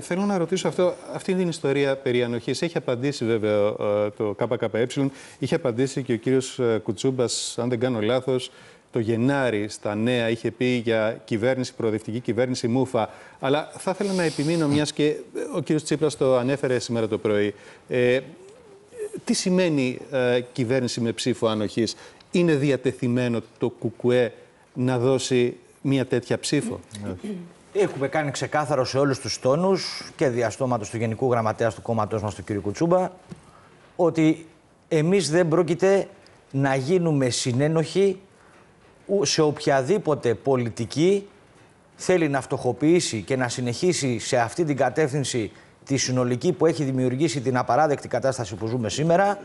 Θέλω να ρωτήσω αυτό, αυτή την ιστορία περί ανοχής. Έχει απαντήσει βέβαια ε, το ΚΚΕ, είχε απαντήσει και ο κύριος ε, Κουτσούμπας, αν δεν κάνω λάθος, το Γενάρη στα νέα είχε πει για κυβέρνηση, προοδευτική κυβέρνηση Μούφα. Αλλά θα ήθελα να επιμείνω, μιας και ο κύριος Τσίπρας το ανέφερε σήμερα το πρωί. Ε, τι σημαίνει ε, κυβέρνηση με ψήφο ανοχής; Είναι διατεθειμένο το ΚΚΕ να δώσει μια τέτοια ψήφο; Έχουμε κάνει ξεκάθαρο σε όλους τους τόνους και διαστόματος του Γενικού Γραμματέας του κόμματός μας, του κ. Κουτσούμπα, ότι εμείς δεν πρόκειται να γίνουμε συνένοχοι σε οποιαδήποτε πολιτική θέλει να φτωχοποιήσει και να συνεχίσει σε αυτή την κατεύθυνση τη συνολική που έχει δημιουργήσει την απαράδεκτη κατάσταση που ζούμε σήμερα,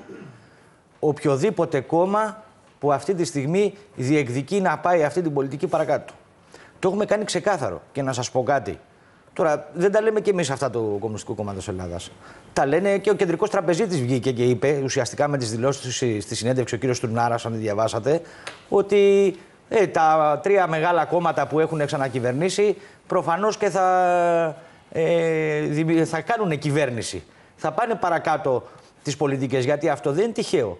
οποιοδήποτε κόμμα που αυτή τη στιγμή διεκδικεί να πάει αυτή την πολιτική παρακάτω. Το έχουμε κάνει ξεκάθαρο. Και να σας πω κάτι. Τώρα, δεν τα λέμε και εμείς αυτά το Κομμουνιστικό Κόμμα της Ελλάδας. Τα λένε και ο κεντρικός τραπεζίτης βγήκε και είπε, ουσιαστικά με τις δηλώσεις του στη συνέντευξη, ο κύριος Τουρνάρας, αν τη διαβάσατε, ότι ε, τα τρία μεγάλα κόμματα που έχουν ξανακυβερνήσει προφανώς και θα, ε, θα κάνουν κυβέρνηση. Θα πάνε παρακάτω τις πολιτικές, γιατί αυτό δεν είναι τυχαίο.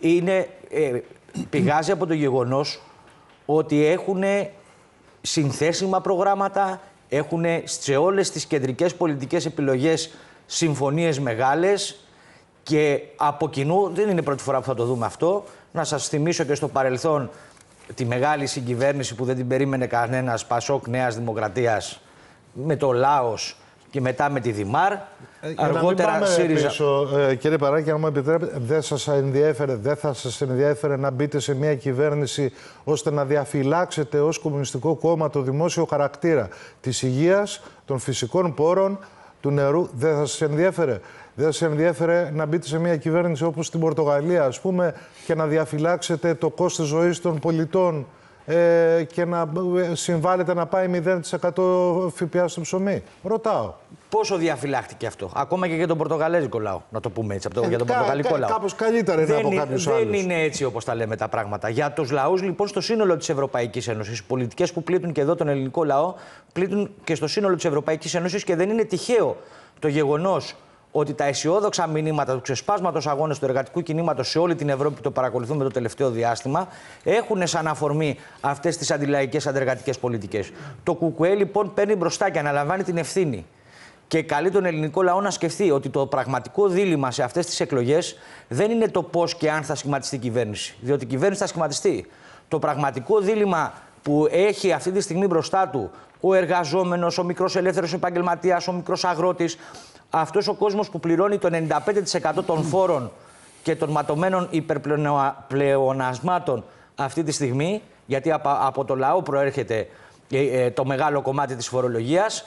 Είναι, ε, πηγάζει από το γεγονός ότι έχουν συνθέσιμα προγράμματα, έχουν σε όλες τις κεντρικές πολιτικές επιλογές συμφωνίες μεγάλες και από κοινού, δεν είναι η πρώτη φορά που θα το δούμε αυτό, να σας θυμίσω και στο παρελθόν τη μεγάλη συγκυβέρνηση που δεν την περίμενε κανένας, Πασόκ Νέας Δημοκρατίας, με το Λάος και μετά με τη Δημάρ. Ε, αργότερα να ΣΥΡΙΖΑ. Πίσω, ε, κύριε Παράκη, αν μου επιτρέπετε, δεν σας ενδιέφερε, δεν θα σας ενδιέφερε να μπείτε σε μια κυβέρνηση ώστε να διαφυλάξετε ως Κομμουνιστικό Κόμμα το δημόσιο χαρακτήρα της υγείας, των φυσικών πόρων, του νερού. Δεν θα σας ενδιέφερε. Δεν θα σας ενδιέφερε να μπείτε σε μια κυβέρνηση όπως στην Πορτογαλία, ας πούμε, και να διαφυλάξετε το κόστος ζωής των πολιτών ε, και να ε, συμβάλλεται να πάει 0% ΦΠΑ στο ψωμί. Ρωτάω. Πόσο διαφυλάχτηκε αυτό, ακόμα και για τον Πορτογαλέζικο λαό, να το πούμε έτσι, από το, ε, για τον κα, Πορτογαλικό λαό. Κάπως καλύτερα είναι από κάποιους άλλους. Δεν είναι έτσι όπως τα λέμε τα πράγματα. Για τους λαούς, λοιπόν, στο σύνολο της Ευρωπαϊκής Ένωσης, οι πολιτικές που πλήττουν και εδώ τον ελληνικό λαό, πλήττουν και στο σύνολο της Ευρωπαϊκής Ένωσης και δεν είναι τυχαίο το γεγονός ότι τα αισιόδοξα μηνύματα του ξεσπάσματο αγώνες του εργατικού κινήματος σε όλη την Ευρώπη που το παρακολουθούμε το τελευταίο διάστημα έχουν σαν αφορμή αυτές τις αντιλαϊκές αντεργατικές πολιτικές. Το ΚΚΕ λοιπόν παίρνει μπροστά και αναλαμβάνει την ευθύνη και καλεί τον ελληνικό λαό να σκεφτεί ότι το πραγματικό δίλημα σε αυτές τις εκλογές δεν είναι το πώς και αν θα σχηματιστεί η κυβέρνηση. Διότι η κυβέρνηση θα σχηματιστεί. Το πραγματικό δίλημα που έχει αυτή τη στιγμή μπροστά του ο εργαζόμενος, ο μικρός ελεύθερος επαγγελματίας, ο μικρός αγρότης, αυτός ο κόσμος που πληρώνει το 95% των φόρων και των ματωμένων υπερπλεονασμάτων αυτή τη στιγμή, γιατί από το λαό προέρχεται ε, ε, το μεγάλο κομμάτι της φορολογίας,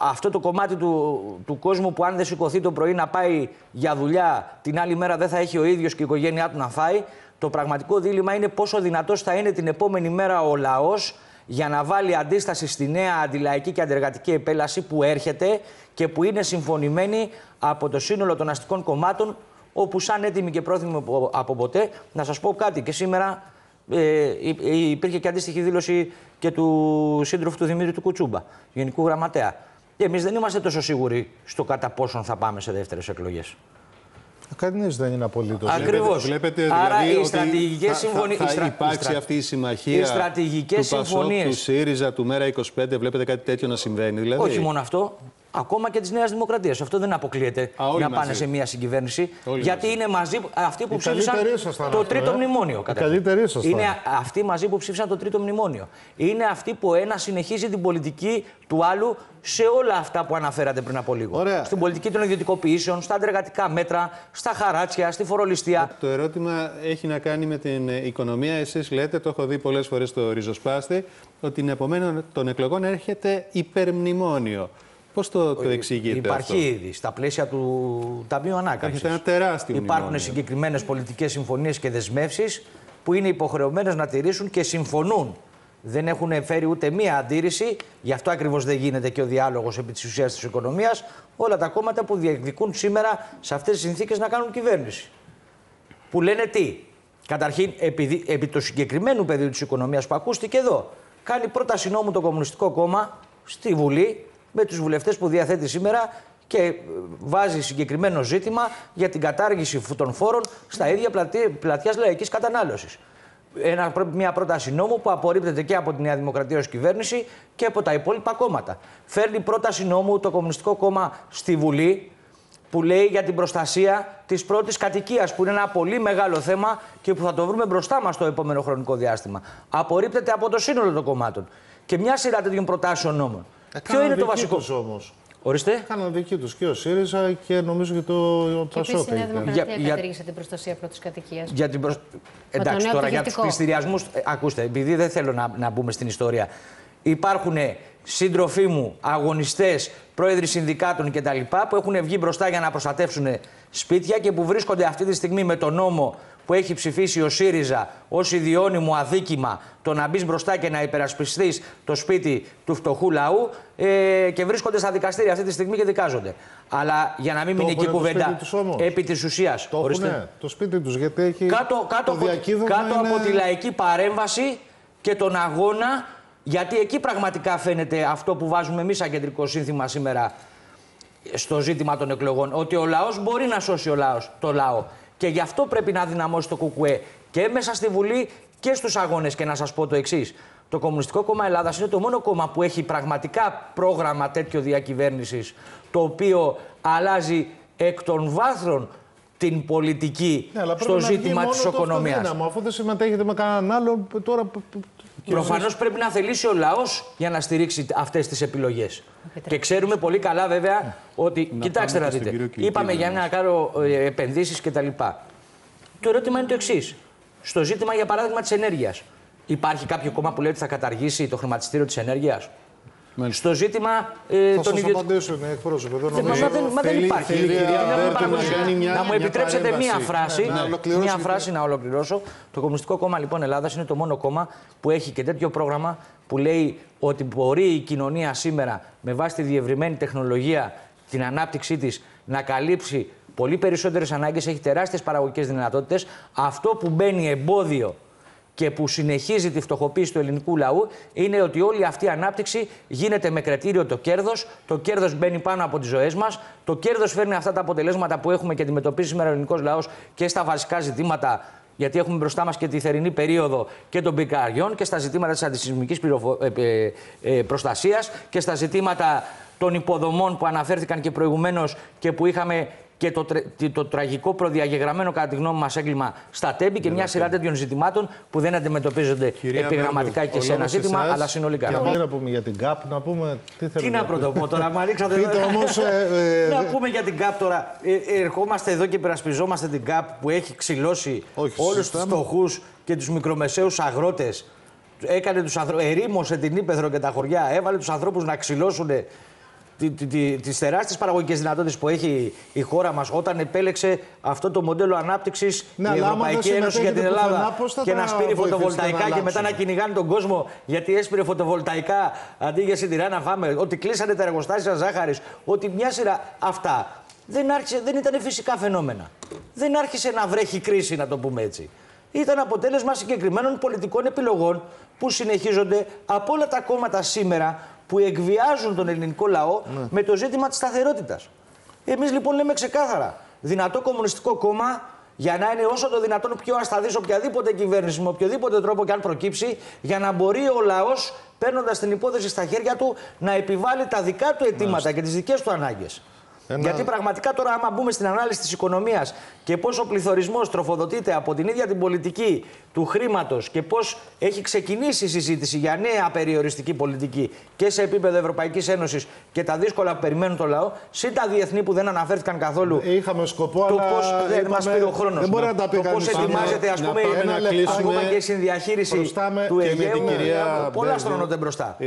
αυτό το κομμάτι του, του κόσμου που αν δεν σηκωθεί το πρωί να πάει για δουλειά, την άλλη μέρα δεν θα έχει ο ίδιος και η οικογένειά του να φάει, το πραγματικό δίλημα είναι πόσο δυνατός θα είναι την επόμενη μέρα ο λαός για να βάλει αντίσταση στη νέα αντιλαϊκή και αντεργατική επέλαση που έρχεται και που είναι συμφωνημένη από το σύνολο των αστικών κομμάτων, όπου σαν έτοιμοι και πρόθυμοι από ποτέ, να σας πω κάτι. Και σήμερα ε, υπήρχε και αντίστοιχη δήλωση και του σύντροφου του Δημήτρη του Κουτσούμπα, Γενικού Γραμματέα. Εμείς δεν είμαστε τόσο σίγουροι στο κατά πόσον θα πάμε σε δεύτερες εκλογές. Κανείς δεν είναι απολύτως. Ακριβώς. Βλέπετε Άρα δηλαδή οι στρατηγικές συμφωνίε. Θα, θα, υπάρξει αυτή η συμμαχία. Οι στρατηγικές του συμφωνίε. Του ΣΥΡΙΖΑ, του ΜΕΡΑ 25, βλέπετε κάτι τέτοιο να συμβαίνει. Δηλαδή. Όχι μόνο αυτό. Ακόμα και της Νέας Δημοκρατίας. Αυτό δεν αποκλείεται Α, να πάνε σε μια συγκυβέρνηση. Όλοι γιατί μαζί. είναι μαζί αυτοί που ψήφισαν το τρίτο ε; μνημόνιο. Είναι αυτοί μαζί που ψήφισαν το τρίτο μνημόνιο. Είναι αυτοί που ένα συνεχίζει την πολιτική του άλλου σε όλα αυτά που αναφέρατε πριν από λίγο. Ωραία. Στην πολιτική των ιδιωτικοποιήσεων, στα αντεργατικά μέτρα, στα χαράτσια, στη φορολιστία. Το ερώτημα έχει να κάνει με την οικονομία. Εσείς λέτε, το έχω δει πολλές φορές στο ριζοσπάστη, ότι την επομένων των εκλογών έρχεται υπερμνημόνιο. Πώς το, το εξηγείτε Υπάρχει αυτό; ήδη στα πλαίσια του Ταμείου Ανάκαμψης. Έρχεται ένα τεράστιο Υπάρχουν συγκεκριμένες πολιτικές συμφωνίες και δεσμεύσεις που είναι υποχρεωμένες να τηρήσουν και συμφωνούν. Δεν έχουν φέρει ούτε μία αντίρρηση, γι' αυτό ακριβώς δεν γίνεται και ο διάλογος επί της ουσίας της οικονομίας. Όλα τα κόμματα που διεκδικούν σήμερα σε αυτές τις συνθήκες να κάνουν κυβέρνηση. Που λένε τι; Καταρχήν, επί, επί του συγκεκριμένου πεδίου της οικονομίας που ακούστηκε εδώ, κάνει πρόταση νόμου το Κομμουνιστικό Κόμμα στη Βουλή με τους βουλευτές που διαθέτει σήμερα και ε, βάζει συγκεκριμένο ζήτημα για την κατάργηση των φόρων στα ίδια πλατεία λαϊκής κατανάλωσης. μια πρόταση νόμου που απορρίπτεται και από τη Νέα Δημοκρατία ως κυβέρνηση και από τα υπόλοιπα κόμματα. Φέρνει πρόταση νόμου το Κομμουνιστικό Κόμμα στη Βουλή που λέει για την προστασία της πρώτης κατοικίας, που είναι ένα πολύ μεγάλο θέμα και που θα το βρούμε μπροστά μας το επόμενο χρονικό διάστημα. Απορρίπτεται από το σύνολο των κομμάτων. Και μια σειρά τέτοιων προτάσεων νόμων. Ε, Ποιο είναι το βασικό; Όμως. Ορίστε. Κάναν δική τους και ο ΣΥΡΙΖΑ και νομίζω και το Πασόκ. Και η Νέα Δημοκρατία για, κατήργησε την προστασία πρώτης κατοικίας. Για την προσ... Εντάξει, τώρα για τους πληστηριασμούς. Ε, ακούστε, επειδή δεν θέλω να, να μπούμε στην ιστορία. Υπάρχουν σύντροφοί μου, αγωνιστές, πρόεδροι συνδικάτων κτλ. που έχουν βγει μπροστά για να προστατεύσουν σπίτια και που βρίσκονται αυτή τη στιγμή με τον νόμο που έχει ψηφίσει ο ΣΥΡΙΖΑ ως ιδιώνυμο αδίκημα το να μπεις μπροστά και να υπερασπιστείς το σπίτι του φτωχού λαού ε, και βρίσκονται στα δικαστήρια αυτή τη στιγμή και δικάζονται. Αλλά για να μην μείνει εκεί κουβέντα επί της ουσίας. Το ορίστε. το σπίτι τους, γιατί έχει. Κάτω, κάτω, από, κάτω από τη λαϊκή παρέμβαση και τον αγώνα γιατί εκεί πραγματικά φαίνεται αυτό που βάζουμε εμείς σαν κεντρικό σύνθημα σήμερα στο ζήτημα των εκλογών. Ότι ο λαός μπορεί να σώσει ο λαός, το λαό. Και γι' αυτό πρέπει να δυναμώσει το ΚΚΕ και μέσα στη Βουλή και στους αγώνες. Και να σας πω το εξής. Το Κομμουνιστικό Κόμμα Ελλάδας είναι το μόνο κόμμα που έχει πραγματικά πρόγραμμα τέτοιο διακυβέρνησης, το οποίο αλλάζει εκ των βάθρων την πολιτική ναι, στο ζήτημα της οικονομίας. Αφού δεν συμμετέχετε με κανέναν άλλο, τώρα Προφανώς πρέπει να θελήσει ο λαός για να στηρίξει αυτές τις επιλογές. Και ξέρουμε πολύ καλά, βέβαια, ότι. Να κοιτάξτε να δείτε. Είπαμε για να κάνω ε, επενδύσεις κτλ. Το ερώτημα είναι το εξής. Στο ζήτημα, για παράδειγμα, της ενέργειας. Υπάρχει κάποιο κόμμα που λέει ότι θα καταργήσει το χρηματιστήριο της ενέργειας; Στο ζήτημα ε, θα των ιδιωτικών. απαντήσουν οι εκπρόσωποι. Δεν, μα, δεν, μα δεν υπάρχει. να μου επιτρέψετε μία φράση, μία φράση να ολοκληρώσω. Το Κομμουνιστικό Κόμμα λοιπόν Ελλάδας είναι το μόνο κόμμα που έχει και τέτοιο πρόγραμμα που λέει ότι μπορεί η κοινωνία σήμερα με βάση τη διευρυμένη τεχνολογία, την ανάπτυξή της να καλύψει πολύ περισσότερες ανάγκες, έχει τεράστιες παραγωγικές δυνατότητες. Αυτό που μπαίνει εμπόδιο και που συνεχίζει τη φτωχοποίηση του ελληνικού λαού είναι ότι όλη αυτή η ανάπτυξη γίνεται με κριτήριο το κέρδος. Το κέρδος μπαίνει πάνω από τις ζωές μας. Το κέρδος φέρνει αυτά τα αποτελέσματα που έχουμε και αντιμετωπίσει σήμερα ο ελληνικός λαός και στα βασικά ζητήματα. Γιατί έχουμε μπροστά μας και τη θερινή περίοδο και των πικαριών και στα ζητήματα της αντισυσμικής ε, ε, ε, προστασίας και στα ζητήματα των υποδομών που αναφέρθηκαν και προηγουμένως και που είχαμε και το, το τραγικό προδιαγεγραμμένο κατά τη γνώμη μας έγκλημα στα τέμπη και μια σειρά τέτοιων ζητημάτων που δεν αντιμετωπίζονται επιγραμματικά και σε ένα ζήτημα, αλλά συνολικά. Και να πούμε για την ΚΑΠ, να πούμε τι θέλουμε. Τι να πρωτοπώ τώρα, μα ρίξατε ε, ε, Να πούμε για την ΚΑΠ τώρα. Ε, ερχόμαστε εδώ και υπερασπιζόμαστε την ΚΑΠ που έχει ξυλώσει όλους τους φτωχούς και τους μικρομεσαίους αγρότες. Έκανε τους ανθρώπους, ερήμωσε την Ήπεθρο και τα χωριά, έβαλε τους ανθρώπους να ξυλώσουν τις τεράστιες παραγωγικές δυνατότητες που έχει η χώρα μας όταν επέλεξε αυτό το μοντέλο ανάπτυξης ναι, η Ευρωπαϊκή Ένωση για την Ελλάδα και να σπείρει φωτοβολταϊκά και μετά να κυνηγάνε τον κόσμο γιατί έσπηρε φωτοβολταϊκά αντί για σιτηρά να φάμε, ότι κλείσανε τα εργοστάσια ζάχαρης, ότι μια σειρά αυτά δεν, άρχισε, δεν ήταν φυσικά φαινόμενα. Δεν άρχισε να βρέχει κρίση, να το πούμε έτσι. Ήταν αποτέλεσμα συγκεκριμένων πολιτικών επιλογών που συνεχίζονται από όλα τα κόμματα σήμερα που εκβιάζουν τον ελληνικό λαό ναι. με το ζήτημα της σταθερότητας. Εμείς λοιπόν λέμε ξεκάθαρα, δυνατό κομμουνιστικό κόμμα για να είναι όσο το δυνατόν πιο ασταθής οποιαδήποτε κυβέρνηση, με οποιοδήποτε τρόπο και αν προκύψει, για να μπορεί ο λαός, παίρνοντας την υπόθεση στα χέρια του, να επιβάλλει τα δικά του αιτήματα και τις δικές του ανάγκες. Ένα... Γιατί πραγματικά τώρα, άμα μπούμε στην ανάλυση της οικονομίας και πώ ο πληθωρισμός τροφοδοτείται από την ίδια την πολιτική του χρήματος και πώς έχει ξεκινήσει η συζήτηση για νέα περιοριστική πολιτική και σε επίπεδο Ευρωπαϊκής Ένωσης και τα δύσκολα που περιμένουν το λαό, συν τα διεθνή που δεν αναφέρθηκαν καθόλου. Ε, είχαμε σκοπό, το αλλά. Πώς, δεν μας πήρε ο χρόνος. Δεν μπορεί να τα πει Πώς ετοιμάζεται, ας πούμε, ακόμα και η συνδιαχείριση του Αιγαίου. Πολλά στρώνονται μπροστά.